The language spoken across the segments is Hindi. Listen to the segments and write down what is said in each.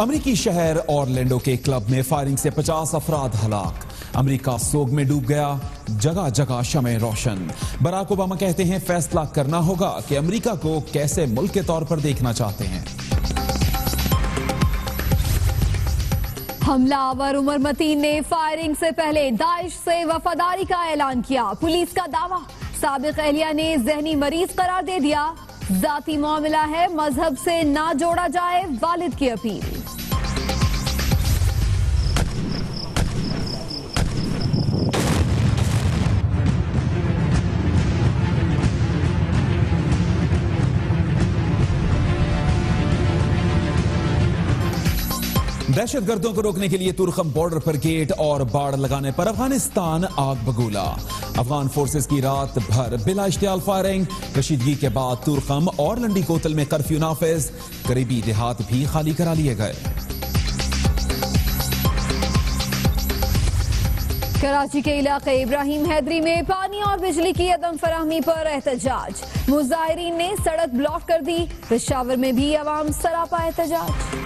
अमरीकी शहर ऑरलैंडो के क्लब में फायरिंग से 50 अफराद हलाक। अमरीका सोग में डूब गया जगह जगह शमे रोशन। बराक ओबामा कहते हैं, फैसला करना होगा कि अमरीका को कैसे मुल्क के तौर पर देखना चाहते हैं। हमलावर उमर मतीन ने फायरिंग से पहले दाइश से वफादारी का ऐलान किया। पुलिस का दावा, सबक एहलिया ने जहनी मरीज़ करार दे दिया। जाती मामला है, मज़हब से ना जोड़ा जाए वालिद की अपील। दहशत गर्दों को रोकने के लिए तुरखम बॉर्डर पर गेट और बाढ़ लगाने पर अफ़गानिस्तान आग बगूला। अफगान फोर्सेस की रात भर बिला इश्तियाल फायरिंग कशीदगी के बाद तुरखम और लंडी कोतल में कर्फ्यू नाफिज करीबी देहात भी खाली करा लिए गए। कराची के इलाके इब्राहिम हैदरी में पानी और बिजली की अदम फराहमी पर एहतजाज। मुजाहरीन ने सड़क ब्लॉक कर दी, पेशावर में भी आवाम सरापा एहतजाज।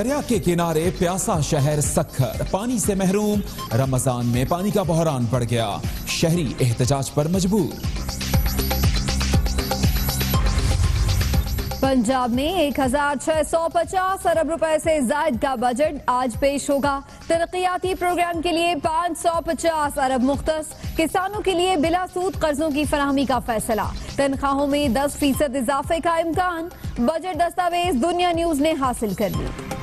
दरिया के किनारे प्यासा शहर सखर। पानी से महरूम, रमज़ान में पानी का बहरान बढ़ गया। शहरी एहतजाज पर मजबूर। पंजाब में 1650 अरब रुपए से जायद का बजट आज पेश होगा। तरक्याती प्रोग्राम के लिए 550 अरब मुख्त किसानों के लिए बिला सूद कर्जों की फराहमी का फैसला। तनख्वाहों में 10 फ़ीसद इजाफे का इम्कान। बजट दस्तावेज़ दुनिया न्यूज़ ने हासिल कर ली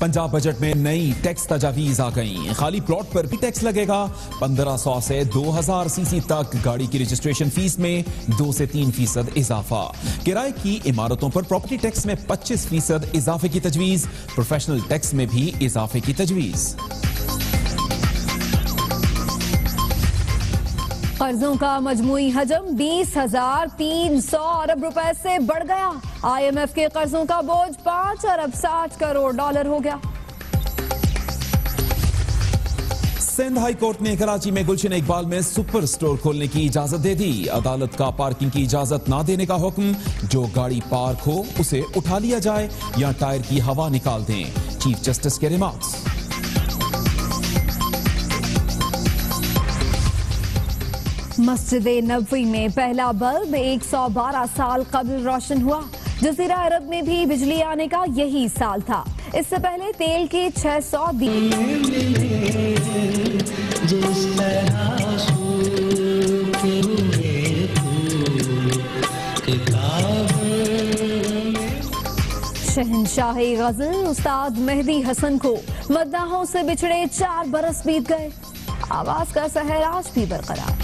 पंजाब बजट में नई टैक्स तजावीज आ गई। खाली प्लॉट पर भी टैक्स लगेगा। 1500 से 2000 सीसी तक गाड़ी की रजिस्ट्रेशन फ़ीस में दो से तीन फ़ीसद इजाफा। किराए की इमारतों पर प्रॉपर्टी टैक्स में 25 फ़ीसद इजाफे की तजवीज। प्रोफेशनल टैक्स में भी इजाफे की तजवीज़। कर्जों का मजमुई हजम बीस हज़ार तीन सौ अरब रुपए से बढ़ गया। आईएमएफ के कर्जों का बोझ पाँच अरब साठ करोड़ डॉलर हो गया। सिंध हाई कोर्ट ने कराची में गुलशन इकबाल में सुपर स्टोर खोलने की इजाज़त दे दी। अदालत का पार्किंग की इजाज़त ना देने का हुक्म। जो गाड़ी पार्क हो, उसे उठा लिया जाए या टायर की हवा निकाल दें। चीफ जस्टिस के रिमार्क्स। मस्जिद नबी में पहला बल्ब 112 साल कबल रोशन हुआ। जजीरा अरब में भी बिजली आने का यही साल था। इससे पहले तेल के 600 शहनशाही गज़ल उस्ताद मेहदी हसन को मद्दाहों से बिछड़े चार बरस बीत गए। आवाज़ का सहर आज भी बरकरार।